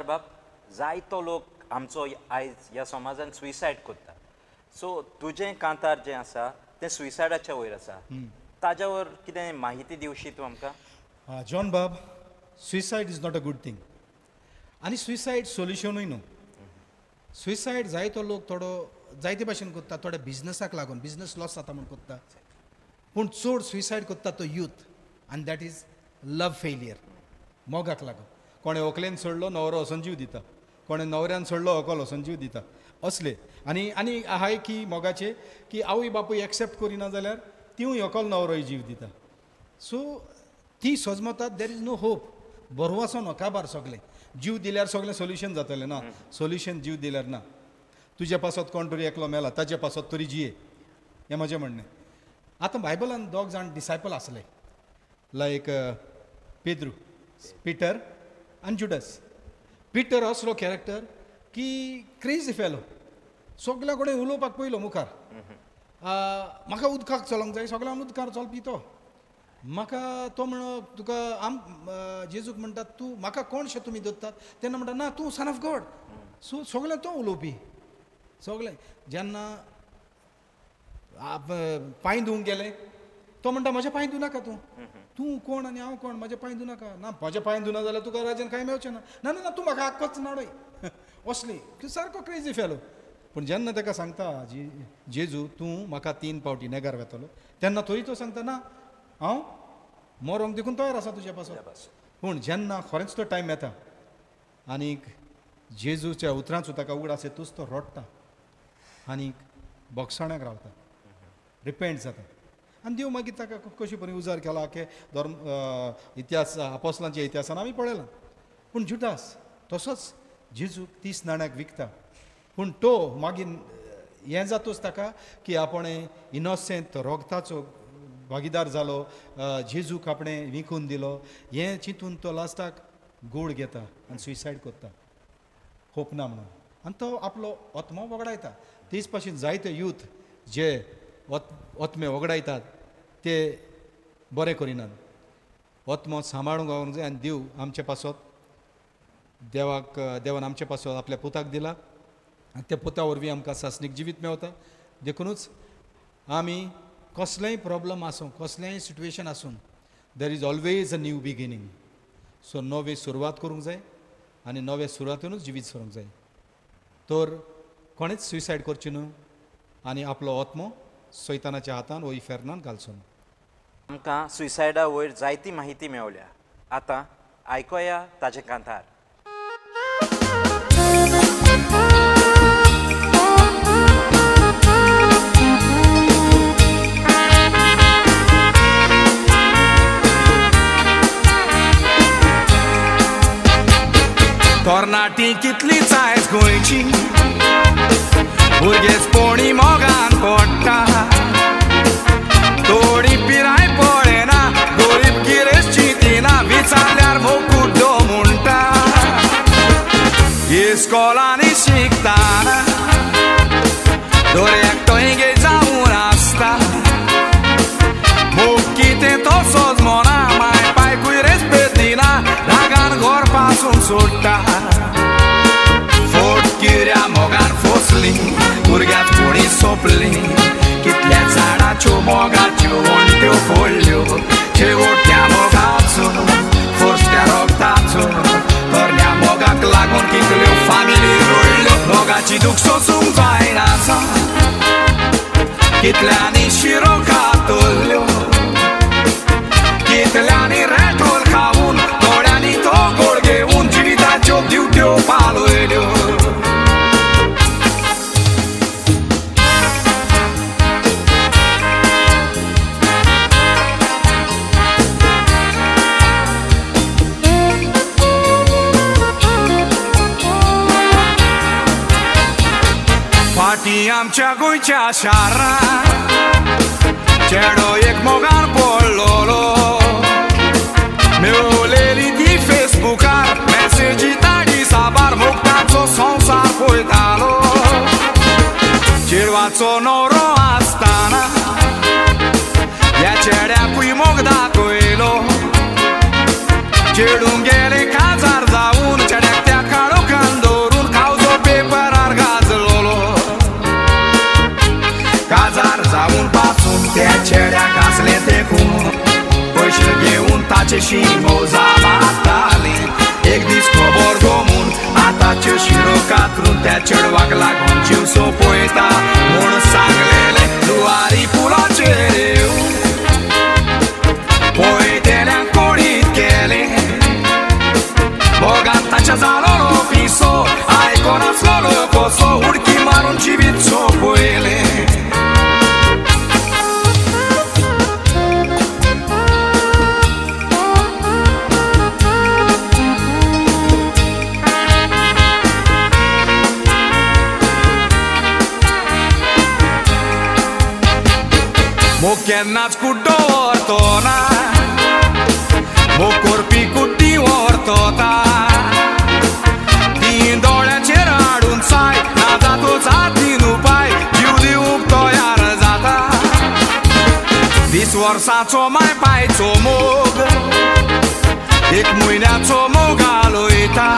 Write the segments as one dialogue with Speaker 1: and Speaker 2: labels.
Speaker 1: कांतार बाब जायतो लोक आमचो आयज ह्या समाजान सुइसायड करता सो तुजें कांतार जें आसा तें सुइसायडाच्या वयर आसा. ताज्या वर कितें माहिती दिवशी तूं आमकां?
Speaker 2: जॉन बाब suicide is not a good thing आनी सुइसायड सोल्युशनूय न्हू. सुइसायड जायतो लोक थोडो जायते भाशेन करता थोड्या बिझनसाक लागून बिझनस लॉस जाता म्हूण करता पूण चड सुइसायड करता तो यूथ आनी दॅट इज लव फेलियर मोगाक लागून. कोणें व्हंकलेन सोडलो न्हवरो वचोन जीव दिता. कोणें न्हवऱ्यान सोडलो व्हंकल वचोन जीव दिता. असले. आनी आनी आहाय की मोगाचे की आवय बापूय एक्सेप्ट करिना जाल्यार तिवूय व्हंकल न्हवरोय जीव दिता. सो ती सजमतात देर इज नो होप बरो वचोन काबार सगलें. जीव दिल्यार सगळें सोल्युशन जातलें ना. सोल्युशन जीव दिल्यार ना. तुजे पासत कोण तरी एकलो मेला ताजे पासत तरी जिये. हें म्हजें म्हणणें. आतां बायबलान दोग जाण डिसायपल आसले लायक पेद्रू पिटर आनी जुडस पिटर असलो कॅरेक्टर की क्रेजी फेलो सगल्या कडेन उलोवपाक पयलो मुखार म्हाका उदकाक चलोंक जाय सगळ्यांक उदकार चलपी तो म्हाका तो म्हणो तुका आम जेजूक म्हणटात तूं म्हाका कोणशे तुमी दोत्तात तेन्ना म्हणटा ना तूं सन ऑफ गॉड सो सगळें तो उलोवपी सगळें जेन्ना पांय धुवंक गेले तो म्हणटा म्हजे पांय धुनाका तूं तूं कोण आनी हांव कोण? म्हजे पांय धुनाका ना म्हजे पांय धुना जाल्यार तुका राजन? कांय मेळचें ना? ना ना ना तूं म्हाका आक्कोच नाडय असली. की सारको क्रेजी फेलो पूण जेन्ना ताका सांगता जी जेजू तूं म्हाका तीन पावटी नेगार वेतलो तेन्ना तोय तो सांगता ना हांव मरोंक देखून तयार आसा तुजे पासून पूण जेन्ना खरेंच तो टायम येता आनीक जेजूच्या उतरांचो ताका उगडास येतूच तो रडटा आनीक बोगसाण्याक रावता. रिपेंट जाता. आनी देव मागीर ताका कशी परी उजार केला की धर्म इतिहास आपोसलांच्या इतिहासान आमी पळयलां पूण जुदास तसोच जेजू तीस नाण्याक विकता. पूण तो मागीर हें जातूच ताका की आपणें इनोसेंट रोगताचो भागीदार जालो जेजूक आपणें विकून दिलो. हें चिंतून तो लास्टाक गोड घेता आनी सुयसायड करता. होप ना म्हणून. आनी तो आपलो ओत्मो वगडायता. तेच भाशेन जायते यूथ जे वत ओत्मे वगडायतात ते बरें करिनात। ओत्मो सांबाळूंक गावूंक जाय आनी देव आमचे पासत देवाक देवान आमचे पासत आपल्या पुताक दिला आनी त्या पुता वरवीं आमकां सासणीक जिवीत मेवता देखुनूच आमी कसलेंय प्रॉब्लम आसूं कसलेंय सिट्युएशन आसूं there is always a new beginning so नवे सुरवात करूंक जाय आनी नवे सुरवातेनूच जिवीत सरूंक जाय। तर कोणेच सुयसायड करची न्हू आनी आपलो ओत्मो सैतानाच्या हातान वो इफेरनान घालचो
Speaker 1: आमकां सुइसायडा वयर जायती माहिती मेवल्या आतां आयकोया ताजें कांतार.
Speaker 3: तरणाटी कितलीच आयज गोंयची? भुरगेच पोणी मोगान पडटा इस्कॉलांनी शिकताना दोऱ्याक तो इंगे जावन आसता मोग कितें तसोच मोना माय पायकूय रेस्पेद दिना रागान घरपासून सोडटा फोट किऱ्या मोगान फोसली भुरग्यात कोणी सोंपली कितल्या झाडाच्यो मोगाच्यो Am qa gujqa sharra Qero jek mo gan pololo Me leli di Facebookar Mesegji ta gji sabar Muk ta co son sar pojtalo Qirva co noro astana Ja qere kuj mok da kujlo Qirva Mochenați cu două ortona Mocorpi cu dior tota Din dolea ce radun țai N-a dat o nu pai Chiu de upto iară zata Disorsați o mai pai ți-o mog Ec mâinea ți-o mog aloita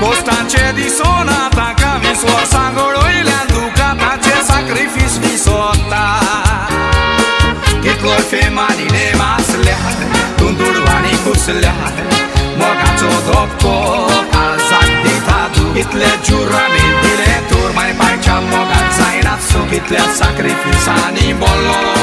Speaker 3: Costancedi sonata Ca visorsango sliħat Mogaċu dobko Għazzak ditadu. Itle ġurra mid-direttur Ma jbajċa mogaċ zajnazzu Itle sakrifisani bollon